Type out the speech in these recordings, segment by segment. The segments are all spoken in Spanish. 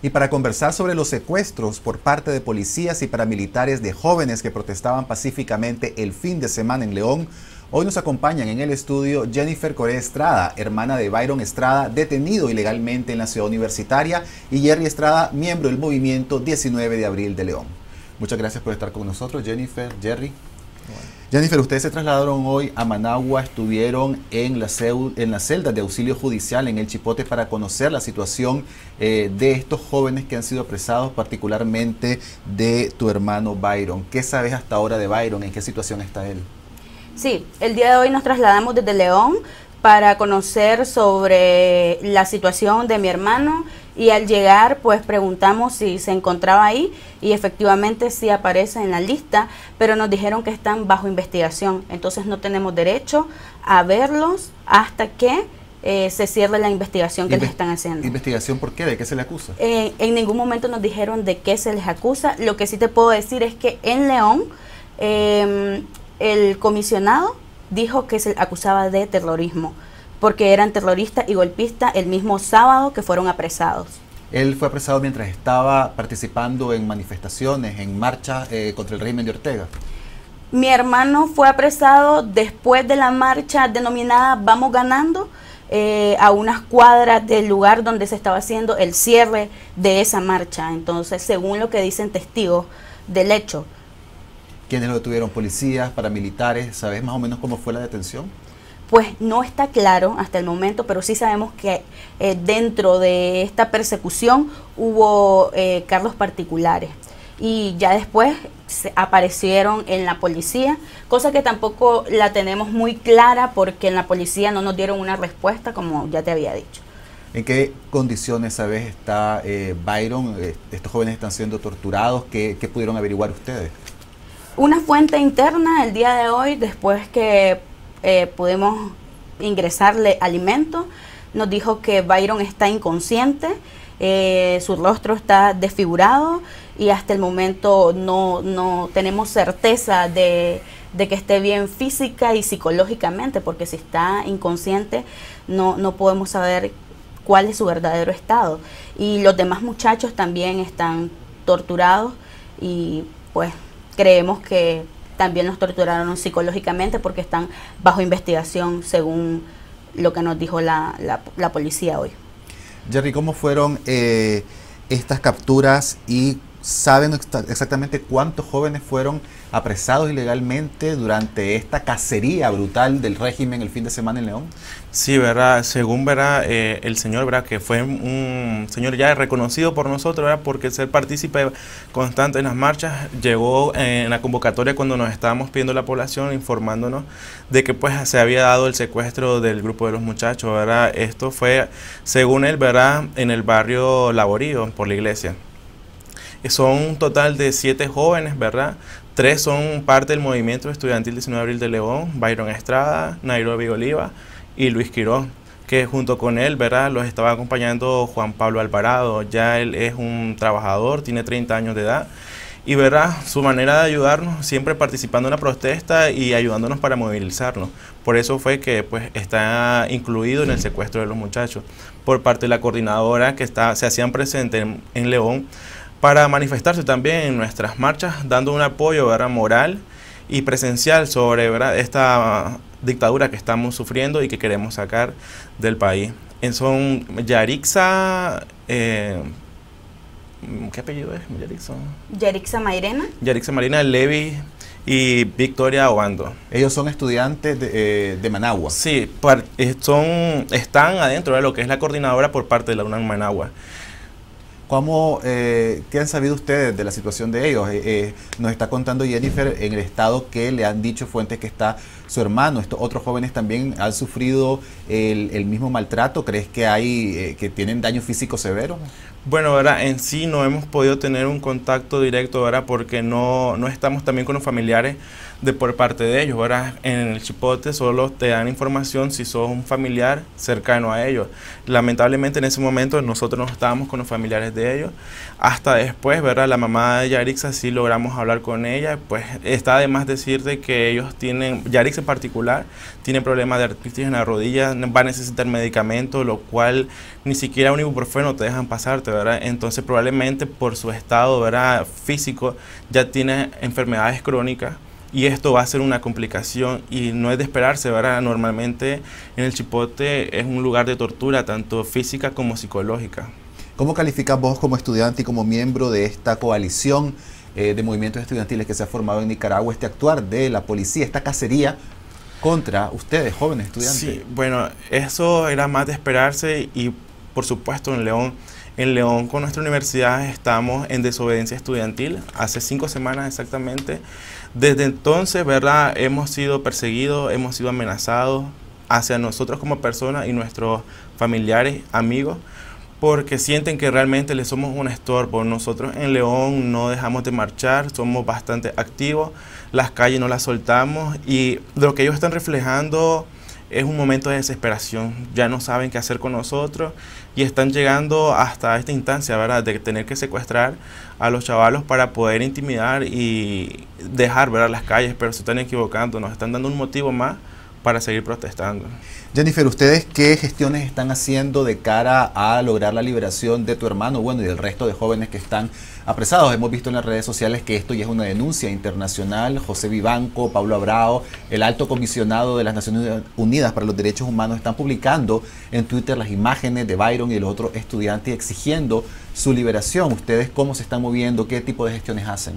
Y para conversar sobre los secuestros por parte de policías y paramilitares de jóvenes que protestaban pacíficamente el fin de semana en León, hoy nos acompañan en el estudio Jennifer Correa Estrada, hermana de Byron Estrada, detenido ilegalmente en la ciudad universitaria, y Jerry Estrada, miembro del movimiento 19 de abril de León. Muchas gracias por estar con nosotros, Jennifer, Jerry. Jennifer, ustedes se trasladaron hoy a Managua, estuvieron en la, en la celda de auxilio judicial en el Chipote para conocer la situación eh, de estos jóvenes que han sido apresados, particularmente de tu hermano Byron. ¿Qué sabes hasta ahora de Byron? ¿En qué situación está él? Sí, el día de hoy nos trasladamos desde León para conocer sobre la situación de mi hermano y al llegar pues preguntamos si se encontraba ahí y efectivamente sí aparece en la lista, pero nos dijeron que están bajo investigación, entonces no tenemos derecho a verlos hasta que eh, se cierre la investigación que les están haciendo. ¿Investigación por qué? ¿De qué se le acusa? Eh, en ningún momento nos dijeron de qué se les acusa. Lo que sí te puedo decir es que en León em, el comisionado dijo que se acusaba de terrorismo porque eran terroristas y golpistas el mismo sábado que fueron apresados. Él fue apresado mientras estaba participando en manifestaciones, en marchas eh, contra el régimen de Ortega. Mi hermano fue apresado después de la marcha denominada Vamos Ganando, eh, a unas cuadras del lugar donde se estaba haciendo el cierre de esa marcha. Entonces, según lo que dicen testigos del hecho. ¿Quiénes lo detuvieron? ¿Policías, paramilitares? ¿Sabes más o menos cómo fue la detención? Pues no está claro hasta el momento, pero sí sabemos que eh, dentro de esta persecución hubo eh, cargos particulares y ya después aparecieron en la policía, cosa que tampoco la tenemos muy clara porque en la policía no nos dieron una respuesta como ya te había dicho. ¿En qué condiciones, sabes, está eh, Byron? estos jóvenes están siendo torturados. ¿Qué, ¿Qué pudieron averiguar ustedes? Una fuente interna el día de hoy, después que eh, pudimos ingresarle alimento. Nos dijo que Byron está inconsciente, eh, su rostro está desfigurado y hasta el momento no, no tenemos certeza de, de, que esté bien física y psicológicamente, porque si está inconsciente no, no podemos saber cuál es su verdadero estado. Y los demás muchachos también están torturados y pues creemos que también los torturaron psicológicamente porque están bajo investigación según lo que nos dijo la, la, policía hoy. Jerry, ¿cómo fueron eh, estas capturas y saben exactamente cuántos jóvenes fueron apresados ilegalmente durante esta cacería brutal del régimen el fin de semana en León? Sí, verdad, según verá eh, el señor, verdad, que fue un señor ya reconocido por nosotros, ¿verdad? porque ser partícipe constante en las marchas, llegó en la convocatoria cuando nos estábamos pidiendo la población, informándonos de que pues se había dado el secuestro del grupo de los muchachos, ¿verdad? Esto fue, según él, ¿verdad? en el barrio Laborío, por la iglesia. Son un total de siete jóvenes, ¿verdad? Tres son parte del movimiento estudiantil 19 de abril de León, Byron Estrada, Nairobi Oliva y Luis Quirón, que junto con él, ¿verdad? Los estaba acompañando Juan Pablo Alvarado. Ya él es un trabajador, tiene 30 años de edad. Y verá su manera de ayudarnos, siempre participando en la protesta y ayudándonos para movilizarnos. Por eso fue que pues, está incluido en el secuestro de los muchachos. Por parte de la coordinadora que está, se hacían presentes en, en León, para manifestarse también en nuestras marchas, dando un apoyo moral y presencial sobre esta dictadura que estamos sufriendo y que queremos sacar del país. En son Yarixa, eh, ¿qué apellido es? Yarixa. Yarixa Mairena. Yarixa Marina Levi y Victoria Obando. Ellos son estudiantes de, eh, Managua. Sí, eh, son, están adentro de lo que es la coordinadora por parte de la UNAM Managua. ¿Cómo, eh, ¿Qué han sabido ustedes de la situación de ellos? Eh, eh, nos está contando Jennifer en el estado que le han dicho fuentes que está su hermano. Estos otros jóvenes también han sufrido el, mismo maltrato. ¿Crees que hay que tienen daño físico severo? Bueno, ¿verdad? en sí no hemos podido tener un contacto directo, ¿verdad? porque no, no estamos también con los familiares de por parte de ellos. ¿verdad? En el chipote solo te dan información si sos un familiar cercano a ellos. Lamentablemente en ese momento nosotros no estábamos con los familiares de ellos. Hasta después, ¿verdad? la mamá de Yarixa sí logramos hablar con ella. Pues está además decirte que ellos tienen, Yarixa en particular, tiene problemas de artritis en la rodilla, va a necesitar medicamentos, lo cual ni siquiera un ibuprofeno te dejan pasar Entonces probablemente por su estado, ¿verdad? Físico ya tiene enfermedades crónicas y esto va a ser una complicación y no es de esperarse, ¿verdad? Normalmente en el Chipote es un lugar de tortura, tanto física como psicológica. ¿Cómo calificas vos como estudiante y como miembro de esta coalición eh, de movimientos estudiantiles que se ha formado en Nicaragua, este actuar de la policía, esta cacería contra ustedes, jóvenes estudiantes? Sí, bueno, eso era más de esperarse y por supuesto en León. En León con nuestra universidad estamos en desobediencia estudiantil, hace cinco semanas exactamente. Desde entonces, ¿verdad? Hemos sido perseguidos, hemos sido amenazados hacia nosotros como personas y nuestros familiares, amigos, porque sienten que realmente le somos un estorbo. Nosotros en León no dejamos de marchar, somos bastante activos, las calles no las soltamos y lo que ellos están reflejando es un momento de desesperación. Ya no saben qué hacer con nosotros y están llegando hasta esta instancia, ¿verdad? De tener que secuestrar a los chavalos para poder intimidar y dejar ver a las calles, pero se están equivocando, nos están dando un motivo más para seguir protestando. Jennifer, ¿ustedes qué gestiones están haciendo de cara a lograr la liberación de tu hermano, bueno, y del resto de jóvenes que están apresados? Hemos visto en las redes sociales que esto ya es una denuncia internacional. José Vivanco, Pablo Abrao, el alto comisionado de las Naciones Unidas para los Derechos Humanos están publicando en Twitter las imágenes de Byron y los otros estudiantes exigiendo su liberación. ¿Ustedes cómo se están moviendo? ¿Qué tipo de gestiones hacen?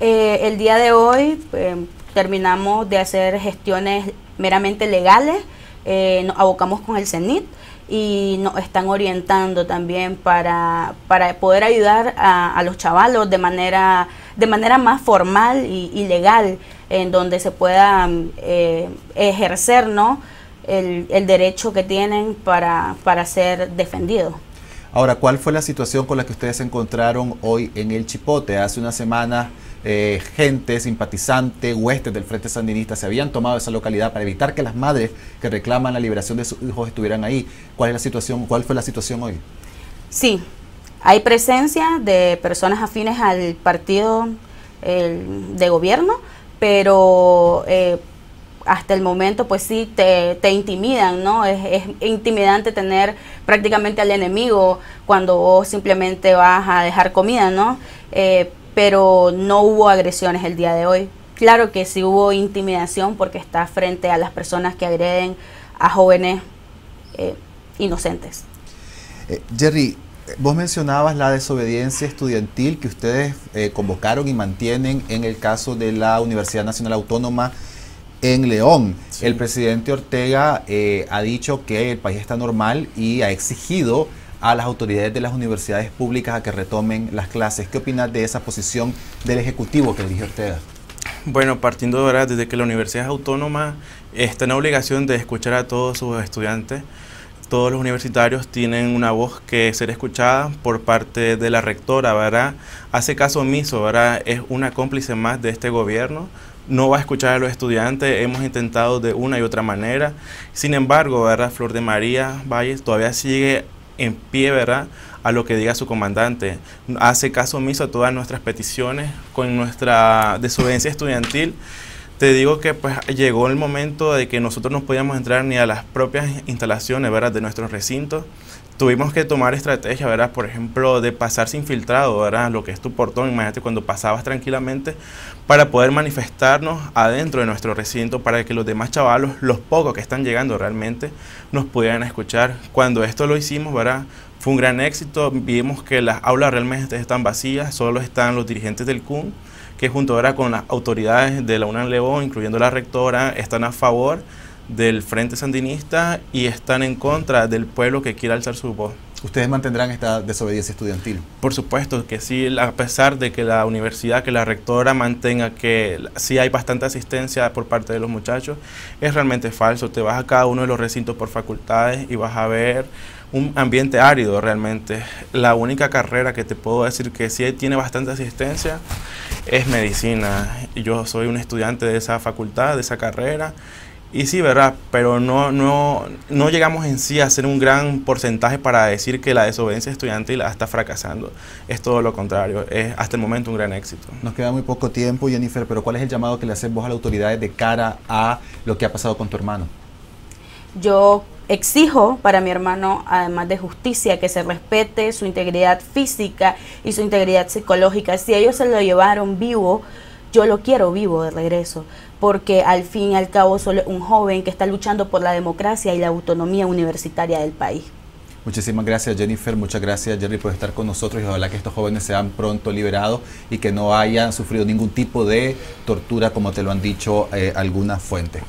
Eh, el día de hoy eh, terminamos de hacer gestiones meramente legales, eh, nos abocamos con el CENIT y nos están orientando también para, para poder ayudar a, los chavalos de manera, de manera más formal y, legal, en donde se pueda eh, ejercer ¿no? el, el, derecho que tienen para, para ser defendidos. Ahora, ¿cuál fue la situación con la que ustedes se encontraron hoy en el Chipote? Hace una semana eh, gente, simpatizante, huestes del Frente Sandinista se habían tomado esa localidad para evitar que las madres que reclaman la liberación de sus hijos estuvieran ahí. ¿Cuál es la situación? ¿Cuál fue la situación hoy? Sí, hay presencia de personas afines al partido de gobierno, pero eh, hasta el momento pues sí te, intimidan, ¿no? Es, intimidante tener prácticamente al enemigo cuando vos simplemente vas a dejar comida, ¿no? Eh, pero no hubo agresiones el día de hoy. Claro que sí hubo intimidación porque está frente a las personas que agreden a jóvenes eh, inocentes. Eh, Jerry, vos mencionabas la desobediencia estudiantil que ustedes eh, convocaron y mantienen en el caso de la Universidad Nacional Autónoma en León. El presidente Ortega ha dicho que el país está normal y ha exigido a las autoridades de las universidades públicas a que retomen las clases. ¿Qué opinas de esa posición del Ejecutivo que dirige Ortega? Bueno, partiendo de ahora, desde que la universidad es autónoma, está en la obligación de escuchar a todos sus estudiantes. Todos los universitarios tienen una voz que ser escuchada por parte de la rectora, ¿verdad? Hace caso omiso, ¿verdad? Es una cómplice más de este gobierno no va a escuchar a los estudiantes, hemos intentado de una y otra manera. Sin embargo, ¿verdad? Flor de María Valles todavía sigue en pie, ¿verdad? A lo que diga su comandante. Hace caso omiso a todas nuestras peticiones con nuestra desobediencia estudiantil. Te digo que pues llegó el momento de que nosotros no podíamos entrar ni a las propias instalaciones, ¿verdad? De nuestros recintos tuvimos que tomar estrategia, ¿verdad? Por ejemplo, de pasar sin filtrado, ¿verdad? Lo que es tu portón, imagínate cuando pasabas tranquilamente, para poder manifestarnos adentro de nuestro recinto, para que los demás chavalos, los pocos que están llegando realmente, nos pudieran escuchar. Cuando esto lo hicimos, ¿verdad? Fue un gran éxito, vimos que las aulas realmente están vacías, solo están los dirigentes del CUN, que junto ahora con las autoridades de la UNAM León, incluyendo la rectora, están a favor del Frente Sandinista y están en contra del pueblo que quiere alzar su voz. ¿Ustedes mantendrán esta desobediencia estudiantil? Por supuesto que sí, a pesar de que la universidad, que la rectora mantenga que sí hay bastante asistencia por parte de los muchachos, es realmente falso. Te vas a cada uno de los recintos por facultades y vas a ver un ambiente árido realmente. La única carrera que te puedo decir que sí tiene bastante asistencia es medicina. Yo soy un estudiante de esa facultad, de esa carrera y sí, ¿verdad? Pero no, no, no llegamos en sí a hacer un gran porcentaje para decir que la desobediencia estudiantil está fracasando. Es todo lo contrario, es hasta el momento un gran éxito. Nos queda muy poco tiempo, Jennifer, pero ¿cuál es el llamado que le haces vos a las autoridades de cara a lo que ha pasado con tu hermano? Yo exijo para mi hermano, además de justicia, que se respete su integridad física y su integridad psicológica. Si ellos se lo llevaron vivo, yo lo quiero vivo de regreso, porque al fin y al cabo solo un joven que está luchando por la democracia y la autonomía universitaria del país. Muchísimas gracias Jennifer, muchas gracias Jerry por estar con nosotros y ojalá que estos jóvenes sean pronto liberados y que no hayan sufrido ningún tipo de tortura como te lo han dicho eh, algunas fuentes.